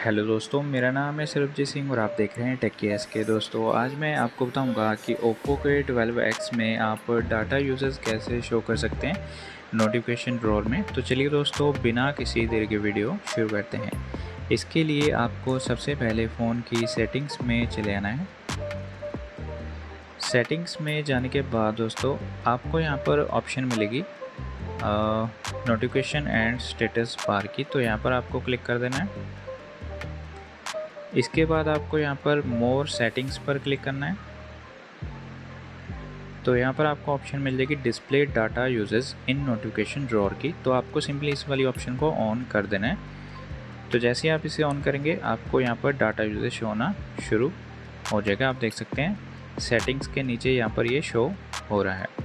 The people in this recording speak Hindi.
हेलो दोस्तों, मेरा नाम है सरबजीत सिंह और आप देख रहे हैं टेक के दोस्तों, आज मैं आपको बताऊँगा कि ओप्पो के 12x में आप डाटा यूज़र्स कैसे शो कर सकते हैं नोटिफिकेशन ड्रॉर में। तो चलिए दोस्तों, बिना किसी देर के वीडियो शुरू करते हैं। इसके लिए आपको सबसे पहले फ़ोन की सेटिंग्स में चले आना है। सेटिंग्स में जाने के बाद दोस्तों, आपको यहाँ पर ऑप्शन मिलेगी नोटिफिकेशन एंड स्टेटस बार की। तो यहाँ पर आपको क्लिक कर देना है। इसके बाद आपको यहाँ पर मोर सेटिंग्स पर क्लिक करना है। तो यहाँ पर आपको ऑप्शन मिल जाएगी display data uses in notification drawer की। तो आपको सिंपली इस वाली ऑप्शन को ऑन कर देना है। तो जैसे ही आप इसे ऑन करेंगे, आपको यहाँ पर डाटा यूजेस शो होना शुरू हो जाएगा। आप देख सकते हैं सेटिंग्स के नीचे यहाँ पर ये शो हो रहा है।